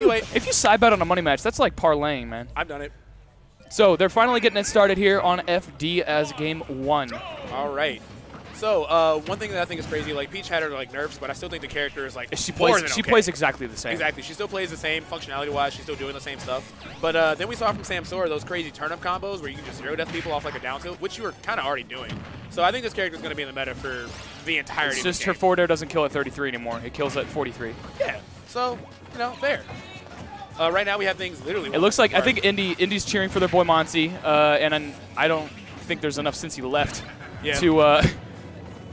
Anyway, If you side bet on a money match, that's like parlaying, man. I've done it. So they're finally getting it started here on FD as game one. All right. So uh, one thing that I think is crazy, like Peach had her like nerfs, but I still think the character is like She more plays. She okay. plays exactly the same. Exactly. She still plays the same functionality-wise. She's still doing the same stuff. But uh, then we saw from Samsora those crazy turnip combos where you can just zero death people off like a down tilt, which you were kind of already doing. So I think this character is going to be in the meta for the entirety It's of just her forward air doesn't kill at 33 anymore. It kills at 43. Yeah. So, you know, fair. Uh, right now we have things literally. It looks like I think Indy Indy's cheering for their boy Monty, uh, and then I don't think there's enough since he left Yeah. to. Uh,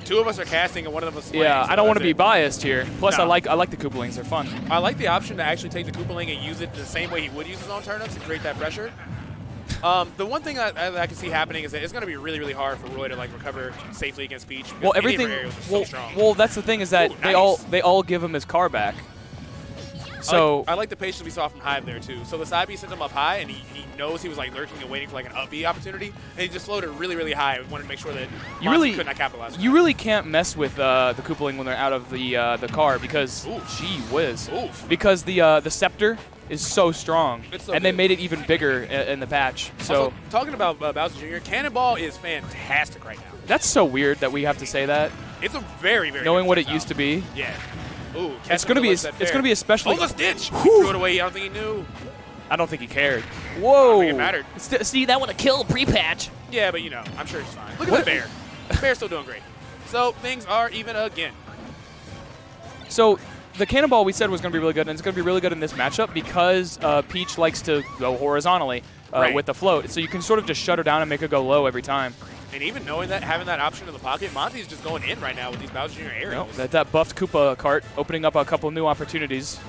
two of us are casting and one of us playing. yeah, so I don't want to be biased here. Plus, I like I like the Koopalings. They're fun. I like the option to actually take the Koopaling and use it the same way he would use his own turnips and create that pressure. Um, the one thing that I, I can see happening is that it's going to be really, really hard for Roy to like recover safely against Peach. Well, any of her everything. so Well, strong. well, that's the thing is that Ooh, they all they all give him his car back. I So like, I like the patience we saw from Hive there too. So the side B sent him up high, and he, he knows he was like lurking and waiting for like an up B opportunity, and he just floated really, really high. and wanted to make sure that you really could not capitalize. you really can't mess with uh, the Koopaling when they're out of the uh, the car because Ooh. gee whiz. Oof. Because the uh, the scepter is so strong, so and they made it even bigger in, in the patch. So Also, talking about uh, Bowser Jr., Cannonball is fantastic right now. that's so weird that we have to say that, It's a very, very knowing good what it used to be. Yeah. Ooh, It's gonna be a, es- it's gonna be especially. Oh, the stitch! Threw it away. I don't think he knew. I don't think he cared. Whoa! think it mattered. St- see, that would have killed pre-patch. Yeah, but you know, I'm sure he's fine. Look at What? the bear. Bear's still doing great. So things are even again. So the cannonball we said was going to be really good, and it's going to be really good in this matchup because uh, Peach likes to go horizontally uh, Right. with the float. So you can sort of just shut her down and make her go low every time. And even knowing that, having that option in the pocket, Monty's just going in right now with these Bowser Jr. Aerials. that, that buffed Koopa cart opening up a couple new opportunities.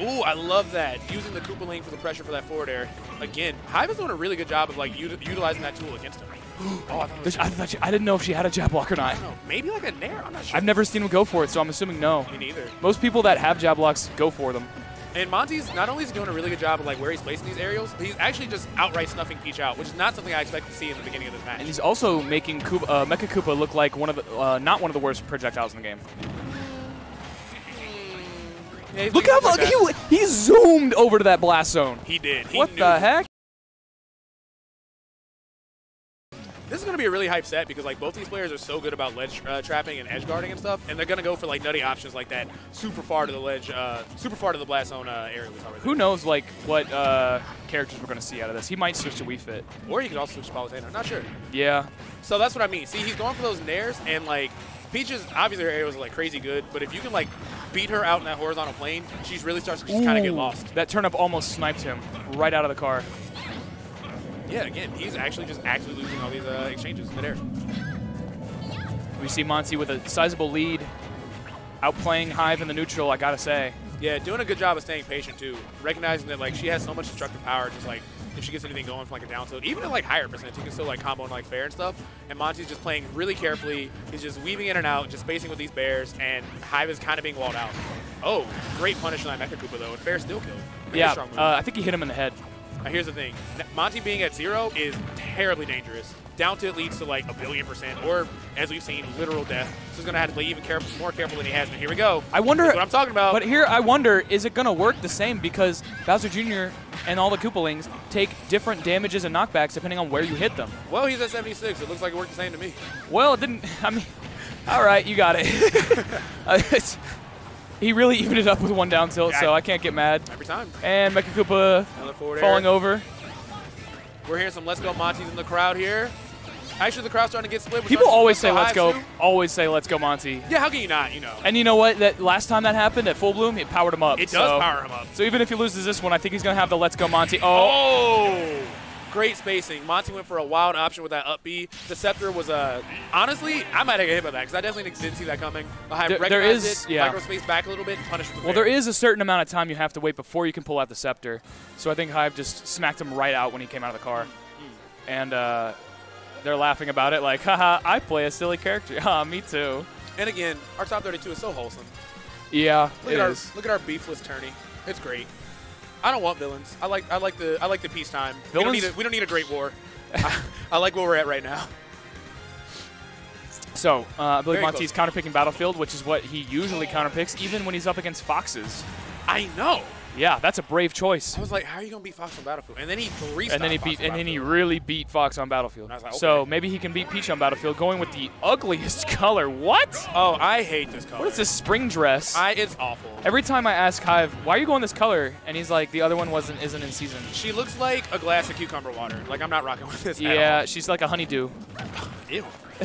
Ooh, I love that. Using the Koopaling for the pressure for that forward air. Again, Hive is doing a really good job of like uti- utilizing that tool against him. oh, I thought it was, There's- I, thought she- I didn't know if she had a jab block or not. I don't know, maybe like a nair. I'm not sure. I've never seen him go for it, so I'm assuming no. Me neither. Most people that have jab blocks go for them. And Monty's not only is he doing a really good job of like where he's placing these aerials, he's actually just outright snuffing Peach out, which is not something I expect to see in the beginning of this match. And he's also making Koopa, uh, Mecha Koopa look like one of the, uh, not one of the worst projectiles in the game. Yeah, Look how like he, he zoomed over to that blast zone. He did. He What the heck? Really hype set because like both these players are so good about ledge uh, trapping and edge guarding and stuff, and they're going to go for like nutty options like that, super far to the ledge, uh, super far to the blast zone uh, area we saw right Who knows, like, what uh, characters we're going to see out of this? He might switch to Wii Fit. Or he could also switch to Palutena. Not sure. Yeah. So that's what I mean. See, he's going for those nairs, and like Peach's obviously her aerials are like crazy good, but if you can like beat her out in that horizontal plane, she's really starts to just kind of get lost. That turnip almost sniped him right out of the car. Yeah, again, he's actually just actually losing all these uh, exchanges midair. We see Monty with a sizable lead, outplaying Hive in the neutral, I gotta say. Yeah, doing a good job of staying patient too, recognizing that like she has so much destructive power. Just like if she gets anything going from like a down tilt, even at like higher percentage, you can still like combo and like fair and stuff. And Monty's just playing really carefully. He's just weaving in and out, just spacing with these bears, and Hive is kind of being walled out. Oh, great punish on that Mecha Koopa though, and Fair still killed. Very yeah, uh, I think he hit him in the head. Now here's the thing: Monty being at zero is terribly dangerous. Down tilt leads to like a billion percent, or as we've seen, literal death. So he's gonna have to be even careful, more careful than he has been. Here we go. I wonder. That's what I'm talking about. But here, I wonder, is it gonna work the same? Because Bowser Jr. and all the Koopalings take different damages and knockbacks depending on where you hit them. well, he's at 76. It looks like it worked the same to me. Well, it didn't. I mean, all right, you got it. Uh, He really evened it up with one down tilt, so I can't get mad. Every time. And Mecha Koopa falling air. over. We're hearing some Let's Go Monty's in the crowd here. Actually, the crowd's starting to get split. We're People to always say "Let's go." too. Always say "Let's go, Monty." Yeah, how can you not? You know, And you know what? That last time that happened at Full Bloom, it powered him up. it does so, power him up. So even if he loses this one, I think he's gonna have the "Let's go, Monty." Oh, Oh, great spacing. Monty went for a wild option with that up B. The scepter was uh, honestly, I might have hit by that because I definitely didn't see that coming. I There- there recognized it, yeah. microspace back a little bit, punished the well, there is a certain amount of time you have to wait before you can pull out the scepter. So I think Hive just smacked him right out when he came out of the car, and uh, they're laughing about it like, "Haha, I play a silly character." Ah, me too. And again, our top 32 is so wholesome. Yeah, Look it at is. our look at our beefless tourney. It's great. I don't want villains. I like I like the I like the peacetime. We don't Villains- need a, we don't need a great war. I, I like where we're at right now. So uh, I believe Very Monty's counterpicking Battlefield, which is what he usually counterpicks, even when he's up against Foxes. I know. Yeah, that's a brave choice. I was like, how are you gonna beat Fox on Battlefield? And then he three. And then he beat, and then he really beat Fox on Battlefield. And I was like, So maybe he can beat Peach on Battlefield, going with the ugliest color. What? Oh, I hate this color. What is this spring dress? I, it's awful. Every time I ask Hive, why are you going this color? And he's like, the other one wasn't isn't in season. She looks like a glass of cucumber water. Like I'm not rocking with this. Yeah, she's like a honeydew. Ew.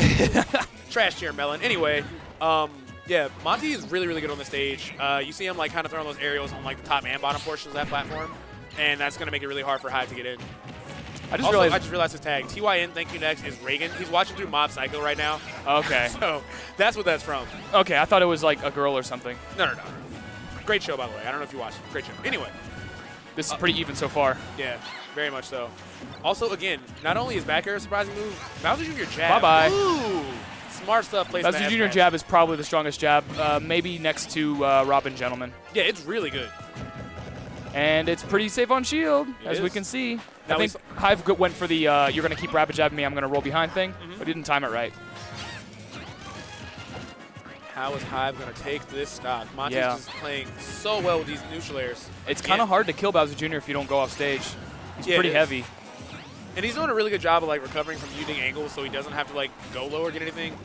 Trash tier melon. Anyway, um, yeah, Monty is really, really good on the stage. Uh, you see him like kind of throwing those aerials on like the top and bottom portions of that platform, and that's gonna make it really hard for Hive to get in. I just also, realized. I just realized his tag. TYN, thank you next is Reigen. He's watching through Mob Psycho right now, okay, so that's what that's from. okay, I thought it was like a girl or something. No, no, no. Great show, by the way. I don't know if you watched. it. Great show. Anyway, This is pretty even so far. yeah, very much so. Also, again, not only is back air a surprising move, Bowser Jr. jab. Bye-bye. Smart stuff. Placed in Bowser Jr. Jab is probably the strongest jab, uh, maybe next to uh, Robin Gentleman. Yeah, it's really good. And it's pretty safe on shield, It as we can see. Now I think Hive went for the uh, you're going to keep rapid jabbing me, I'm going to roll behind thing, Mm-hmm. but he didn't time it right. How is Hive going to take this stock? Monty's Yeah. just playing so well with these neutral airs. It's kind of hard to kill Bowser Jr. if you don't go off stage. He's Yeah, pretty heavy. And he's doing a really good job of like recovering from using angles so he doesn't have to like go low or get anything.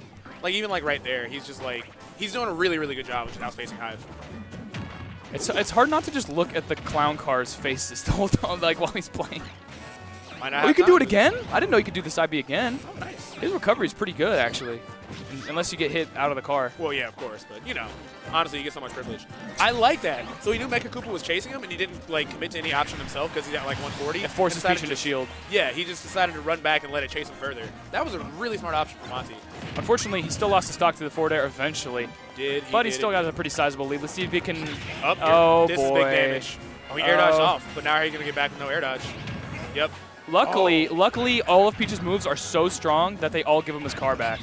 Like even like right there, he's just like he's doing a really, really good job of just outspacing Hive. It's, it's hard not to just look at the clown car's faces the whole time, like while he's playing. Oh, you can do it again? I didn't know you could do the side B again. His recovery is pretty good, actually, unless you get hit out of the car. Well, yeah, of course, but you know, honestly, you get so much privilege. I like that. So he knew Mecha Koopa was chasing him, and he didn't like commit to any option himself because he's at like 140. It forces and decided Peach into just- shield. Yeah, he just decided to run back and let it chase him further. That was a really smart option for Monty. Unfortunately, he still lost the stock to the forward air eventually, Did he but he still it. got a pretty sizable lead. Let's see if he can. Up. Oh, this boy. is big damage. Oh, he air dodged Oh. off, but now he's gonna get back with no air dodge. Yep. Luckily, Oh. luckily, all of Peach's moves are so strong that they all give him his car back.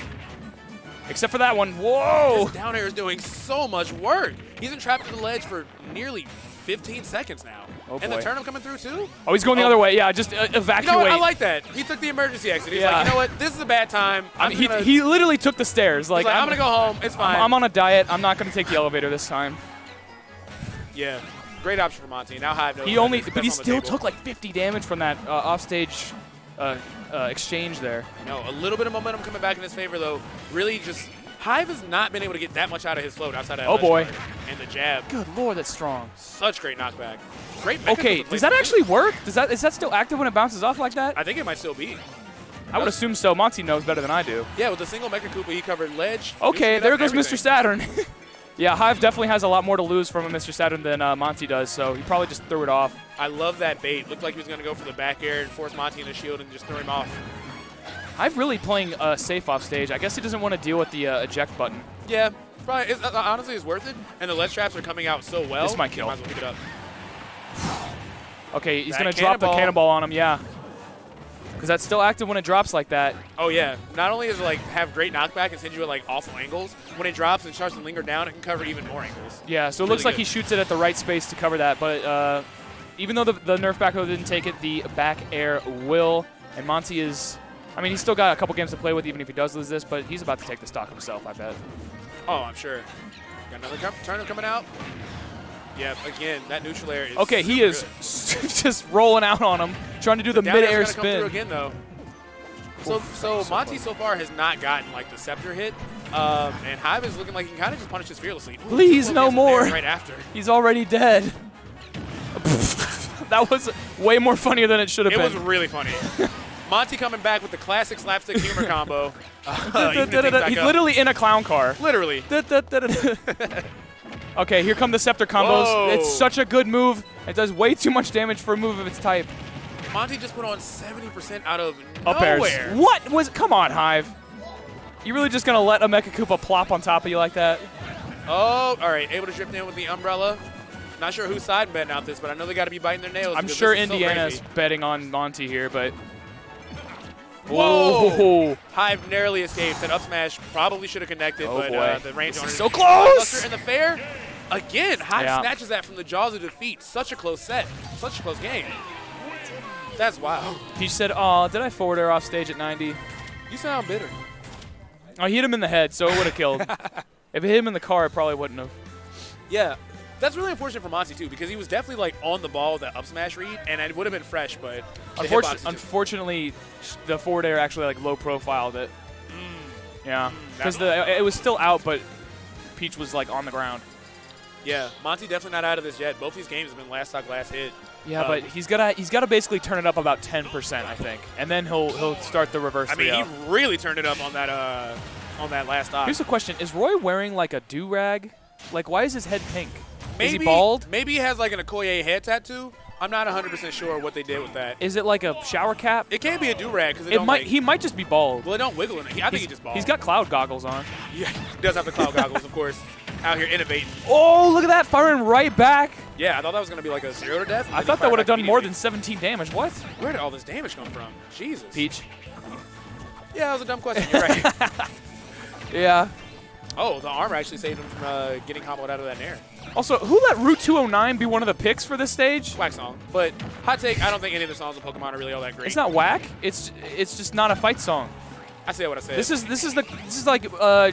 Except for that one. Whoa! This down air is doing so much work. He's been trapped to the ledge for nearly 15 seconds now. Oh, and the boy. turnip coming through too. Oh, he's going the Oh. other way. Yeah, just uh, You evacuate. know what? I like that. He took the emergency exit. He's Yeah. like, you know what? This is a bad time. I I'm, mean, he, gonna, he literally took the stairs. he's Like, like, I'm, gonna go home. It's fine. I'm, I'm on a diet. I'm not gonna take the elevator this time. yeah. Great option for Monty. Now Hive knows He only, but he still took like 50 damage from that uh, offstage uh, uh, exchange there. No, a little bit of momentum coming back in his favor though. Really, just Hive has not been able to get that much out of his float outside of that Oh, boy. And the jab, Good lord, that's strong. such great knockback. Great. Okay, does that actually work? Does that is that still active when it bounces off like that? I think it might still be. I would assume so. Monty knows better than I do. Yeah, with the single Mecha Koopa, he covered ledge. Okay, there goes Mr. Saturn. yeah, Hive definitely has a lot more to lose from a Mr. Saturn than uh, Monty does, so he probably just threw it off. I love that bait. Looked like he was going to go for the back air and force Monty in the shield and just throw him off. Hive really playing uh, safe off stage. I guess he doesn't want to deal with the uh, eject button. Yeah, probably. It's, uh, honestly, it's worth it. And the ledge traps are coming out so well. This might kill. Might as well pick it up. Okay, he's going to drop the cannonball on him, yeah. Because that's still active when it drops like that. Oh yeah. Not only does it like have great knockback and send you at like awful angles, when it drops and starts to linger down, it can cover even more angles. Yeah, so it looks like good. he shoots it at the right space to cover that, but uh, even though the, the Nerf back row didn't take it, the back air will. And Monty is, I mean, he's still got a couple games to play with, even if he does lose this, but he's about to take the stock himself, I bet. Oh, I'm sure. Got another turner coming out. Yeah, again, that neutral air is. Okay, he is just rolling out on him, trying to do the, Down air's mid-air gotta come through spin. again though. So, so Monty so far has not gotten like the scepter hit, um, and Hive is looking like he can kind of just punish this fearlessly. Ooh, Please, no more. Right after. He's already dead. that was way more funnier than it should have been. It was really funny. Monty coming back with the classic slapstick humor combo. Uh, even to take back He's up. literally in a clown car. literally. Okay, here come the scepter combos. Whoa. It's such a good move. It does way too much damage for a move of its type. Monty just put on 70% out of Up airs. nowhere. What was? Come on, Hive. You really just gonna let a Mecha Koopa plop on top of you like that? Oh, all right. Able to drift in with the umbrella. Not sure who's side betting out this, but I know they got to be biting their nails. I'm sure is so betting on Monty here, but. Whoa! Whoa. Hive narrowly escaped. That up smash probably should have connected, Oh, but. Uh, the range is so close! In the fair. Again, Hive Yeah. snatches that from the jaws of defeat. Such a close set. Such a close game. That's wild. He said, "Oh, did I forward her off stage at 90?" You sound bitter. Oh, he hit him in the head, so it would have killed. if it hit him in the car, it probably wouldn't have. Yeah. That's really unfortunate for Monty too, because he was definitely like on the ball with that up smash read, and it would have been fresh, but Unfortunately, is unfortunately, sh- the forward air actually like low profiled it. Yeah, because that- the it was still out, but Peach was like on the ground. yeah, Monty definitely not out of this yet. Both these games have been last stock, last hit. Yeah, Um, but he's gotta he's gotta basically turn it up about 10%, I think, and then he'll he'll start the reverse. I mean, 3-0. he really turned it up on that uh on that last stock. Here's the question: Is Roy wearing like a do rag? Like, why is his head pink? Maybe, is he bald? Maybe he has like an Okoye head tattoo. I'm not 100% sure what they did with that. Is it like a shower cap? It can't be a do rag because it, might like, he might just be bald. well, it don't wiggle in it. I think He's, he just bald. he's got cloud goggles on. yeah, he does have the cloud goggles, of course. Out here innovating. Oh, look at that firing right back. Yeah, I thought that was gonna be like a zero to death. I thought that would have done more than 17 damage. What? Where did all this damage come from? Jesus. Peach. Yeah, that was a dumb question. You're right. Yeah. oh, the armor actually saved him from uh, getting comboed out of that nair. Also, who let Route 209 be one of the picks for this stage? Whack song. But hot take, I don't think any of the songs of Pokemon are really all that great. It's not whack. It's it's just not a fight song. I say what I said. This is this is the this is like uh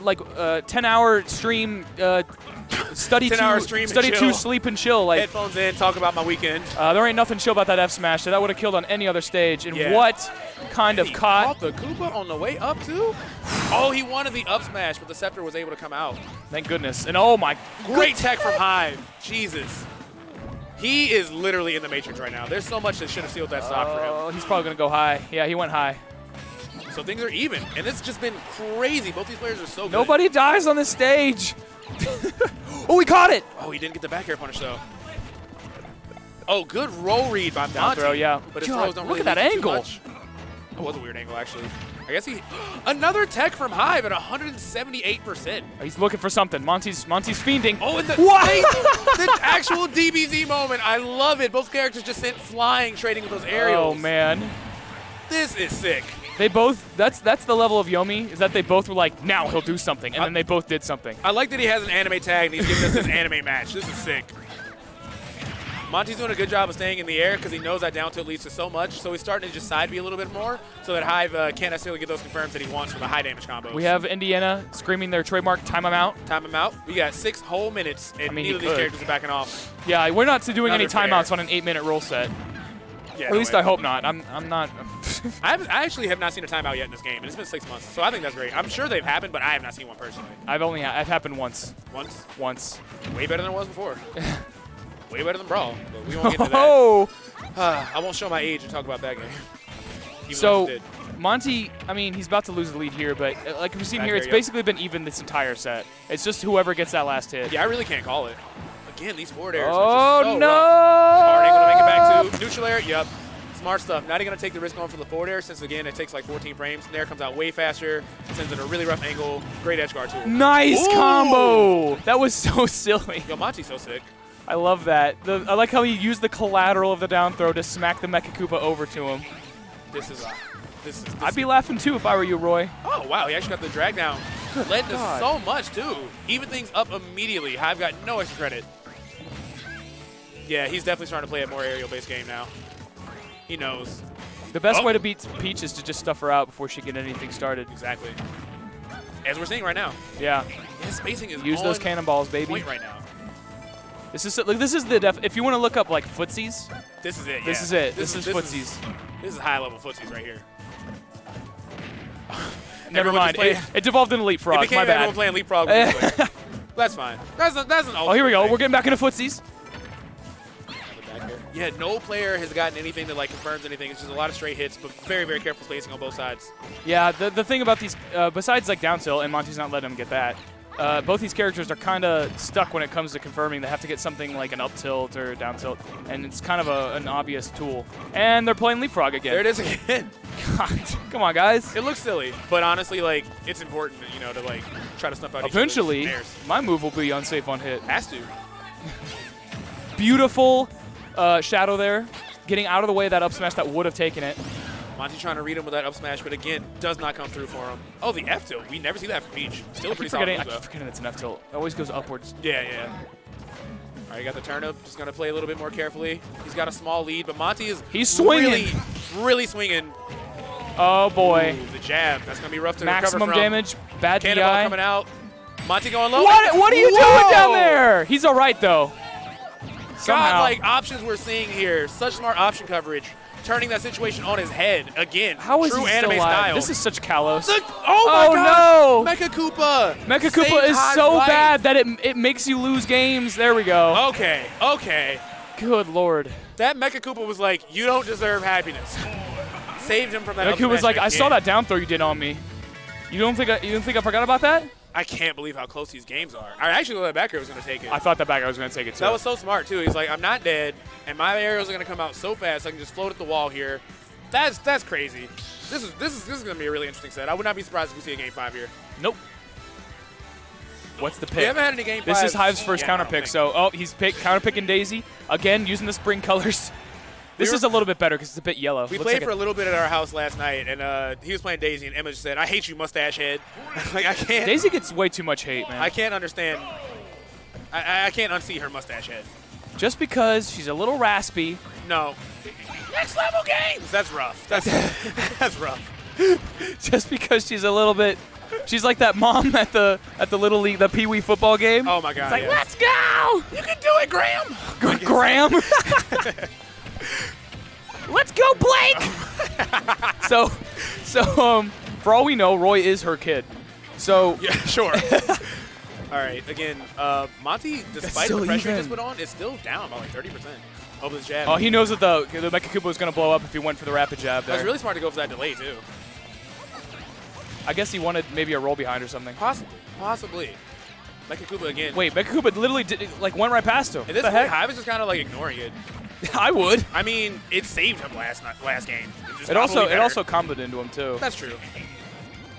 like uh 10 hour stream uh study 10 to hour stream and study chill. to sleep and chill like headphones in, talk about my weekend. uh, there ain't nothing chill about that F smash. So that would have killed on any other stage. And Yeah. what kind of he caught? the Koopa on the way up too. Oh, he wanted the up smash, but the scepter was able to come out. Thank goodness. And oh my Great tech from Hive. Jesus. He is literally in the Matrix right now. There's so much that should have sealed that stock for him. Oh, he's probably gonna go high. Yeah, he went high. So things are even, and it's just been crazy. Both these players are so good. Nobody dies on this stage. Oh, he caught it. Oh, he didn't get the back air punish though. Oh, good roll read by Down Monty. throw, yeah. But his God, throws don't look really at that lead to too angle. much. That was a weird angle, actually. I guess he another tech from Hive at 178 percent. Oh, he's looking for something. Monty's Monty's fiending. Oh, and the, What? the actual DBZ moment. I love it. Both characters just sent flying, trading with those aerials. Oh man. This is sick. They both that's that's the level of Yomi, is that they both were like, now he'll do something, and then they both did something. I like that he has an anime tag and he's giving us his anime match. This is sick. Monty's doing a good job of staying in the air because he knows that down tilt leads to so much. So he's starting to just side B a little bit more so that Hive uh, can't necessarily get those confirms that he wants for the high damage combos. We have Indiana screaming their trademark time him out. time him out. We got six whole minutes and I mean, neither of these could. characters are backing off. Yeah, we're not doing any Another fair. timeouts on an eight minute roll set. Yeah, At no least way. I hope not. I'm I'm not I, I actually have not seen a timeout yet in this game, and it's been six months, so I think that's great. I'm sure they've happened, but I have not seen one personally. I've only I've happened once. Once, Once. way better than it was before. way better than Brawl, but we won't get into that. Oh I won't show my age and talk about that game. Even So though I just did. Monty, I mean, he's about to lose the lead here, but uh, like we've seen Back here, it's basically been even this entire set. It's just whoever gets that last hit. Yeah, I really can't call it. Again, these forward airs Oh so no! rough. Hard angle to make it back to. Neutral air, yep. Smart stuff. Not even going to take the risk going for the forward air since, again, it takes like 14 frames. Nair comes out way faster, sends it a really rough angle. Great edge guard tool. Nice Ooh. combo! That was so silly. Yo, Monty's so sick. I love that. The, I like how he used the collateral of the down throw to smack the Mecha Koopa over to him. This is, uh, this is, this I'd be laughing too if I were you, Roy. Oh, wow, he actually got the drag down. Led to so much, too. Even things up immediately. I've got no extra credit. Yeah, he's definitely starting to play a more aerial-based game now. He knows. The best Oh. way to beat Peach is to just stuff her out before she get anything started. Exactly. As we're seeing right now. Yeah, His spacing is use those cannonballs, baby. point right now. This is like this is the def. If you want to look up like footsies, This is it. this yeah. is it. This, is footsies. Is, this is high-level footsies right here. Never mind. It, it devolved into leapfrog. It became My everyone bad. playing leapfrog. that's fine. That's a, that's an. Oh, here we go. ultimate We're getting back into footsies. Yeah, no player has gotten anything that like confirms anything. It's just a lot of straight hits, but very, very careful spacing on both sides. Yeah, the, the thing about these, uh, besides like down tilt, and Monty's not letting him get that, uh, both these characters are kind of stuck when it comes to confirming. They have to get something like an up tilt or down tilt, and it's kind of a, an obvious tool. And they're playing leapfrog again. There it is again. God, come on, guys. It looks silly, but honestly, like it's important, you know, to like try to snuff out. Eventually, my move will be unsafe on hit. has to. Beautiful uh, shadow there, getting out of the way of that up smash that would have taken it. Monty trying to read him with that up smash, but again, does not come through for him. Oh, the F tilt. We never see that from Peach. Still I pretty solid I keep forgetting it's an F tilt. It always goes upwards. Yeah, yeah. All right, you got the turnip. Just gonna play a little bit more carefully. He's got a small lead, but Monty is He's swinging. really, really swinging. Oh boy. Ooh, the jab. That's gonna be rough to Maximum recover from. Maximum damage, bad Cannonball DI. coming out. Monty going low. What, what are you Whoa! doing down there? He's all right, though. God, like options we're seeing here. Such smart option coverage. Turning that situation on his head again. How is True he anime style. This is such Kalos. Look, oh my Oh, god! no. Mecha Koopa! Mecha Koopa is so life. bad that it, it makes you lose games. There we go. Okay, okay. Good lord. That Mecha Koopa was like, you don't deserve happiness. Saved him from that. Mecha was like, I saw that down throw you did on me. You don't think I, you don't think I forgot about that? I can't believe how close these games are. I actually thought that back air was going to take it. I thought that back was going to take it too. that was so smart, too. He's like, I'm not dead, and my arrows are going to come out so fast I can just float at the wall here. That's that's crazy. This is this is this is going to be a really interesting set. I would not be surprised if we see a game five here. nope. What's the pick? We haven't had any game This fives is Hive's first yet, I counter pick. So, oh, he's pick, counter picking Daisy again, using the spring colors. This We is a little bit better because it's a bit yellow. We Looks played like for a- little bit at our house last night, and uh, he was playing Daisy, and Emma just said, "I hate you, mustache head." like I can't, Daisy gets way too much hate, man. I can't understand. I- I, I can't unsee her mustache head. Just because she's a little raspy. No. Next level games. That's rough. That's that's rough. Just because she's a little bit. She's like that mom at the at the little league, the pee wee football game. Oh my god. It's like, yes. let's go, You can do it, Graham. Good Graham. Let's go, Blake. so, so um, for all we know, Roy is her kid. So Yeah, sure. All right. Again, uh, Monty, despite the pressure he just put on, is still down by like 30 percent. Over this jab. Oh, he knows that the the Mecha Koopa was going to blow up if he went for the rapid jab That was really smart to go for that delay too. I guess he wanted maybe a roll behind or something. Possibly. Possibly. Mecha Koopa again. Wait, Mecha Koopa literally did, like went right past him. At this What the point, heck? Hive is just kind of like ignoring it. I would. I mean, it saved him last night, last game. It also probably it also comboed into him too. That's true.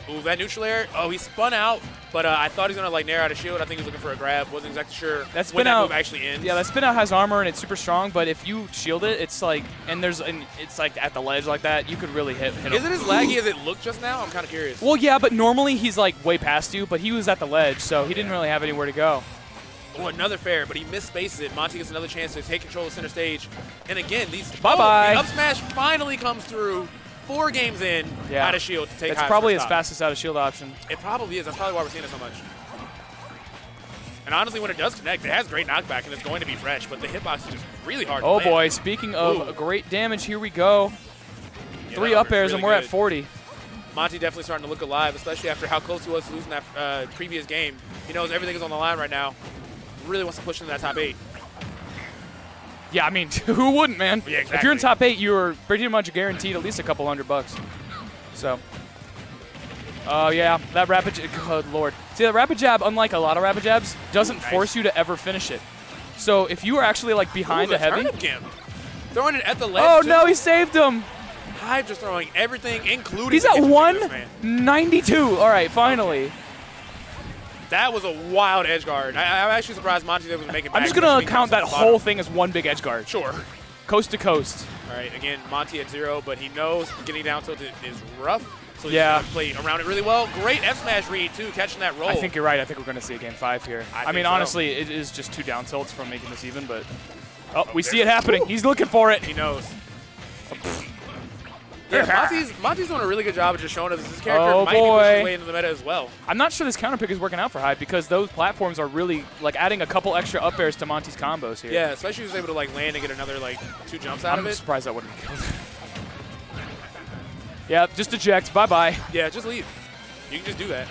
Ooh, that neutral air. Oh, he spun out, but uh, I thought he was gonna like narrow out a shield. I think he was looking for a grab. Wasn't exactly sure That when spin that out- move actually ends. Yeah, that spin out has armor and it's super strong, but if you shield it, it's like and there's and it's like at the ledge like that, you could really hit hit Is him. it as laggy as it looked just now? I'm kind of curious. Well, yeah, but normally he's like way past you, but he was at the ledge, so he didn't really have anywhere to go. Oh, another fair, but he misspaces it. Monty gets another chance to take control of center stage. And again, these Bye-bye. Oh, the up smash finally comes through. Four games in, Yeah. out of shield to take. It's probably his fastest out of shield option. It probably is. That's probably why we're seeing it so much. And honestly, when it does connect, it has great knockback and it's going to be fresh, but the hitbox is just really hard Oh boy, speaking of Ooh. great damage, here we go. Yeah, Three up airs really and we're at 40. Monty definitely starting to look alive, especially after how close he was to losing that uh, previous game. He knows everything is on the line right now. Really wants to push into that top eight. Yeah, I mean, who wouldn't, man? Yeah, If you're in top eight, you're pretty much guaranteed at least a couple hundred bucks. So, oh yeah, that rapid. j- Good lord. See, that rapid jab, unlike a lot of rapid jabs, doesn't Ooh, nice. force you to ever finish it. So if you are actually like behind Ooh, a the heavy. Throwing it at the ledge. Oh no, he saved him. Hive just throwing everything, including. He's at kitchen fingers, man. 192. All right, finally. That was a wild edge guard. I, I'm actually surprised Monty was able to make it back. I'm just gonna count that coming from the whole thing as one big edge guard, Sure. coast to coast. All right, again, Monty at zero, but he knows getting down tilt is is rough. So he's Yeah. gonna play around it really well. Great F smash read too, catching that roll. I think you're right. I think we're gonna see a game five here. I I, mean, so. honestly, it is just two down tilts from making this even, but oh, we oh, see it happening. He's looking for it. he knows. Oh, Yeah, Monty's, Monty's doing a really good job of just showing us his character Oh, might be boy. pushing way into the meta as well. I'm not sure this counter pick is working out for Hive because those platforms are really like adding a couple extra up airs to Monty's combos here. Yeah, especially if he was able to like land and get another like two jumps out I'm of it. I'm surprised that wouldn't kill yeah, just eject. Bye bye. Yeah, just leave. You can just do that.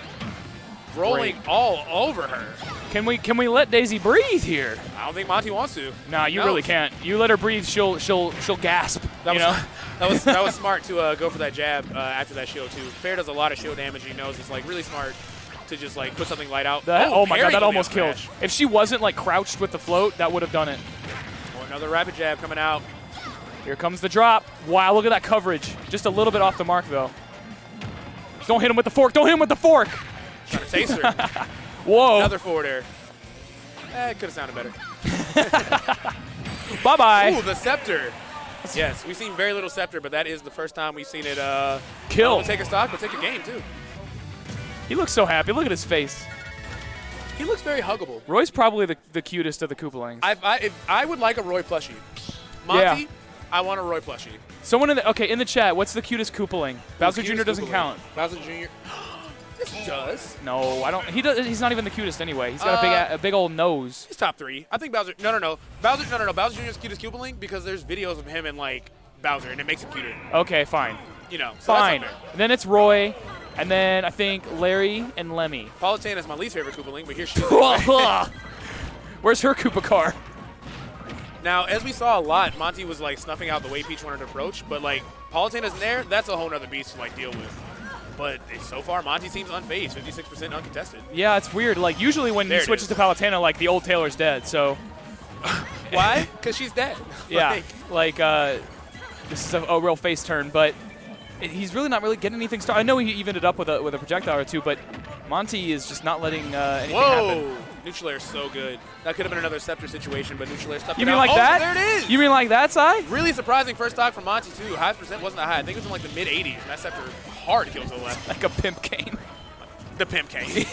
Rolling all over her. Can we can we let Daisy breathe here? I don't think Monty wants to. Nah, you No. really can't. You let her breathe, she'll she'll she'll gasp. That you was know. that was that was smart to uh, go for that jab uh, after that shield too. Fair does a lot of shield damage. He knows it's like really smart to just like put something light out. That- oh, my god, that almost killed. If she wasn't like crouched with the float, that would have done it. Oh, another rapid jab coming out. Here comes the drop. Wow, look at that coverage. Just a little bit off the mark though. Just Don't hit him with the fork. Don't hit him with the fork. Trying to taste her. Whoa. another forward air. Eh, it could have sounded better. Bye bye. Ooh, the scepter. Yes, we've seen very little scepter, but that is the first time we've seen it. Uh, Kill. only take a stock, but take a game too. He looks so happy. Look at his face. He looks very huggable. Roy's probably the, the cutest of the Koopalings. I, I, I would like a Roy plushie. Monty, Yeah. I want a Roy plushie. Someone in the okay in the chat. What's the cutest Koopaling? Bowser Jr. Doesn't Koopaling. count. Bowser Jr. Yes, he does. No, I don't. He does. He's not even the cutest anyway. He's got a big Uh, a, big old nose. He's top three. I think Bowser. No, no, no. Bowser. No, no, no. Bowser Jr. is cute as Koopa because there's videos of him and like Bowser, and it makes him cuter. Okay, fine, You know. So fine. Then it's Roy, and then I think Larry and Lemmy. Palutena is my least favorite Koopa but here she is. Where's her Koopa car? now, as we saw a lot, Monty was like snuffing out the way Peach wanted to approach, but like Palutena's in there, that's a whole other beast to like deal with. But so far, Monty seems unfazed, 56% uncontested. Yeah, it's weird. Like usually when There he switches is. to Palutena, like the old Taylor's dead. So Why? Because she's dead. yeah, Like, like uh, this is a, a real face turn, but it, he's really not really getting anything started. I know he evened it up with a with a projectile or two, but Monty is just not letting uh, anything happen. whoa. Neutral Air's so good. That could have been another Scepter situation, but Neutral Air stuffed You mean out. like oh, that? There it is. You mean like that side? Really surprising first stock from Monty, too. Highest percent wasn't that high. I think it was in like the mid 80s, and that Scepter hard kill to the left. Like a pimp cane. The Pimp King.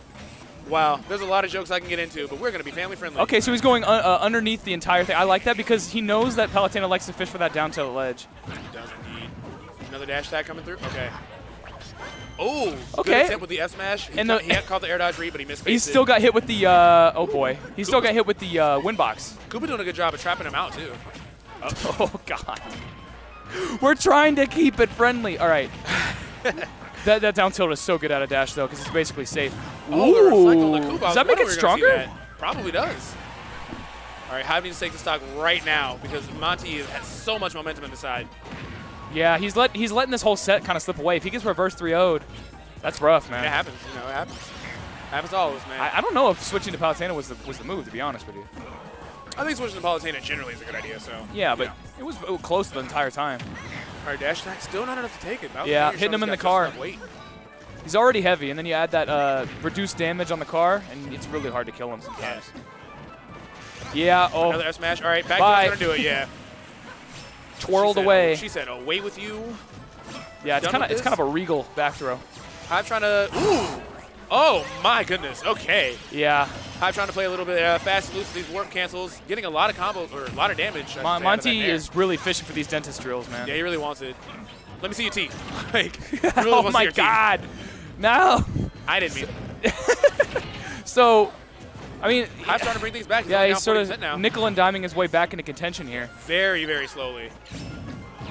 wow, there's a lot of jokes I can get into, but we're going to be family friendly. Okay, so he's going uh, uh, underneath the entire thing. I like that because he knows that Palutena likes to fish for that down tilt ledge. Does indeed. Another dash attack coming through. Okay. Oh, good Okay. attempt with the F smash. He, And the- he had called the air dodge read, but he missed. He's still got hit with the, uh, oh boy. He still got hit with the uh, windbox. Koopa doing a good job of trapping him out too. Oh, God. We're trying to keep it friendly. All right. that, that down tilt is so good out of dash, though, because it's basically safe. Oh, the reflect on the Ooh. Koopa. I was Does that make it we were gonna see stronger? Probably does. All right, Hive needs to take the stock right now because Monty has so much momentum in the side. Yeah, he's let he's letting this whole set kind of slip away. If he gets reverse 3 0'd, that's rough, man. It happens, you know, it happens. It happens to all of us, man. I, I don't know if switching to Palutena was the, was the move, to be honest with you. I think switching to Palutena generally is a good idea, so. Yeah, you but know. It was close the entire time. All right, dash attack still not enough to take it. Bowser Yeah, hitting him in the car. He's already heavy, and then you add that uh, reduced damage on the car, and it's really hard to kill him sometimes. Yeah, oh, Another F smash. All right, back Bye. gonna do it. Yeah. twirled said, away. She said, "Away with you." yeah, it's kind of it's kind of a regal back throw. I'm trying to. Ooh. Oh my goodness. Okay. Yeah, Hive trying to play a little bit uh, fast and loose with these warp cancels, getting a lot of combos or a lot of damage. Mon- Monty is really fishing for these dentist drills, man. Yeah, he really wants it. Let me see your teeth. like, really oh wants to see my your teeth. God, no. I didn't mean. So, I mean, Hive's trying to bring things back. He's yeah, he's sort of now. nickel and diming his way back into contention here. very, very slowly.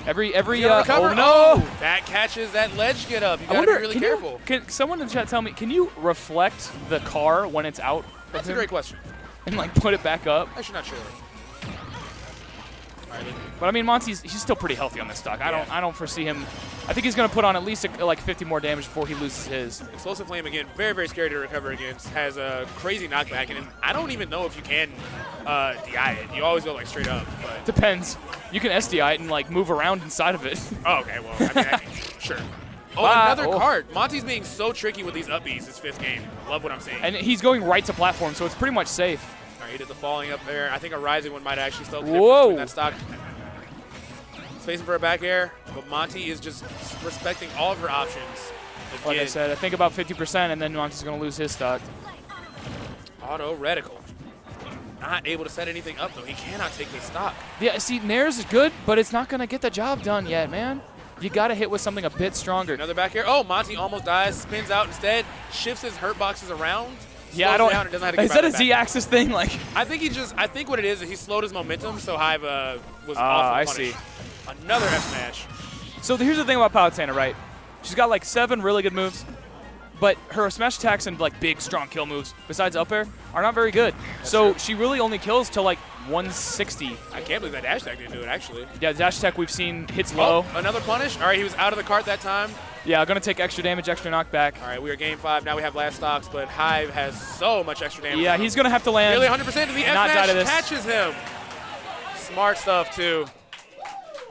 Every every uh, recover. oh no. Oh, that catches that ledge get up. You gotta wonder, be really careful. You, can someone in the chat tell me? Can you reflect the car when it's out? That's a great question. And like put it back up. Actually, not sure. But I mean, Monty's he's still pretty healthy on this stock. I don't I don't foresee him. I think he's gonna put on at least a, like 50 more damage before he loses his. Explosive Flame again, very, very scary to recover against. Has a crazy knockback, and I don't even know if you can uh, DI it. You always go like straight up. But Depends. You can SDI it and like move around inside of it. oh, okay, well, I mean, I, sure. Oh, Wow. another Oh. card. Monty's being so tricky with these up Bs. His fifth game. Love what I'm seeing. and he's going right to platform, so it's pretty much safe. All right, he did the falling up there. I think a rising one might actually still Whoa. that stock. Spacing for a back air, but Monty is just respecting all of her options. Like I said, I think about 50%, and then Monty's gonna lose his stock. auto reticle. Not able to set anything up though. He cannot take this stock. Yeah, see, Nair's is good, but it's not gonna get the job done yet, man. You gotta hit with something a bit stronger. Another back air. Oh, Monty almost dies. Spins out instead. Shifts his hurt boxes around. Yeah, I don't. Down and doesn't have to Is that a. Z-axis thing? Like, I think he just. I think what it is is he slowed his momentum, so Hive uh, was Ah, off. I punish. see. Another F smash. so here's the thing about Palutena, right? She's got like seven really good moves, but her smash attacks and like big, strong kill moves, besides up air, are not very good. so true. she really only kills till like 160. I can't believe that dash attack didn't do it actually. Yeah, dash attack we've seen hits oh, low. Oh, another punish. All right, he was out of the cart that time. Yeah, gonna take extra damage, extra knockback. All right, we are game five. Now we have last stocks, but Hive has so much extra damage. Yeah, he's gonna have to land. nearly 100% of the F to smash catches him. Smart stuff too.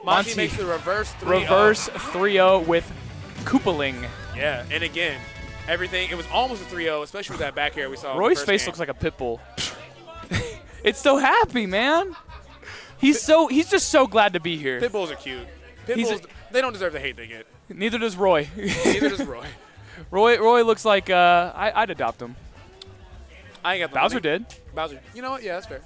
Monty, Monty. makes the reverse three. Reverse 3-0 with Koopaling. Yeah, and again, everything. It was almost a 3-0, especially with that back air we saw. Roy's face game. looks like a pit bull. it's so happy, man. He's so he's just so glad to be here. Pit bulls are cute. Pit He's a- bulls, they don't deserve the hate they get. Neither does Roy. Neither does Roy. Roy Roy looks like uh, I, I'd adopt him. I ain't got the Bowser money. did. Bowser. You know what? Yeah, that's fair.